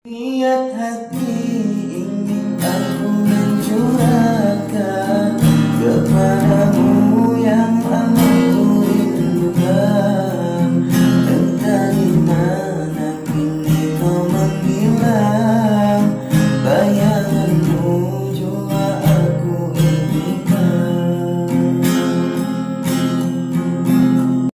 Niat hati ingin aku mencurahkan kepadamu.